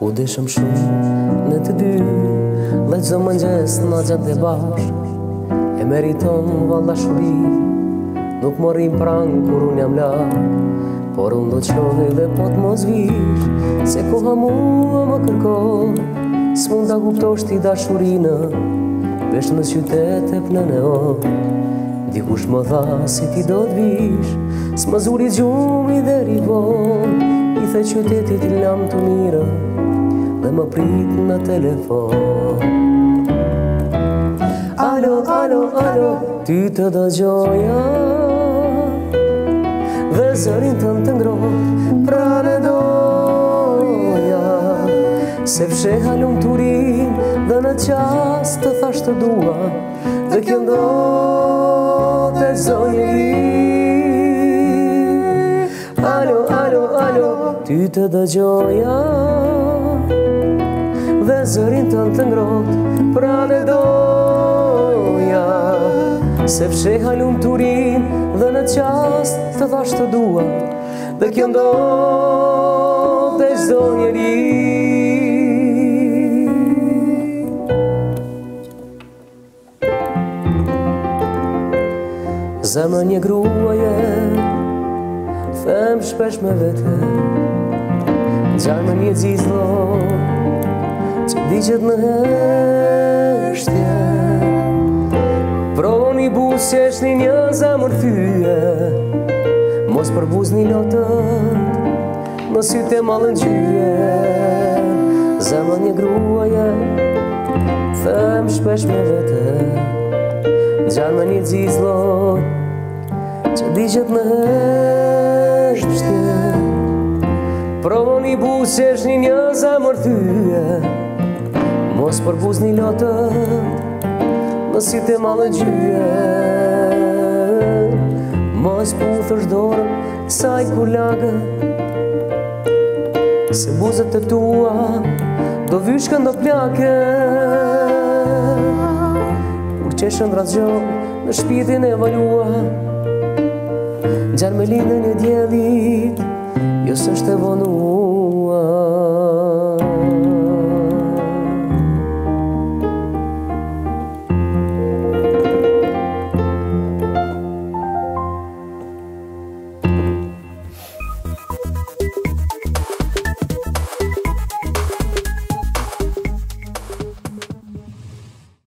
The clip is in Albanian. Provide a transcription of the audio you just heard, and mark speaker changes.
Speaker 1: U deshëm shush në të dy Lëqë zë më njës në gjatë dhe bash E meriton valla shubi Nuk më rrim prang kur unë jam lak Por unë do qërë dhe pot më zvish Se ku ha mua më kërko Së mund da gupto shti da shurina Vesh në qytet e plene o Dikush më dha se ti do të vish Së më zuri gjumi dhe rivon I the qytetit i lam të mirë dhe më prit në telefon Alo, alo, alo, ty të do gjoja Dhe zërin të në të ngrot, pra në doja Se pshe halun të urin dhe në qas të thasht të dua Dhe kjo ndo të zoje i Alo, alo, alo, ty të dëgjoja zërin të në të ngrot Pra dhe doja Se pëshe halum të rin Dhe në qast të thasht të dua Dhe kjo ndo Dhe zdo njeri Zemë një gruaje Them shpesh me vete Gjarë me një gjithlon që Digjet në heshtje Pro një busje është një një zemër fyje Mos për bus një lotën Në sytë e malën gjyje Zemër një gruaje Thëm shpesh me vete Gjarë me një gjizlo Që digjet në heshtje Pro një busje është një një zemër fyje mos përbuz një lotë, në jetë e malë gjyë Mos për u thërdorën saj ku lagë Se buzët të tua Do vyshkën do plake Kur në rrasgjo Në shpitin e valua Gjarë me lindën e djelit Jo së është e vonua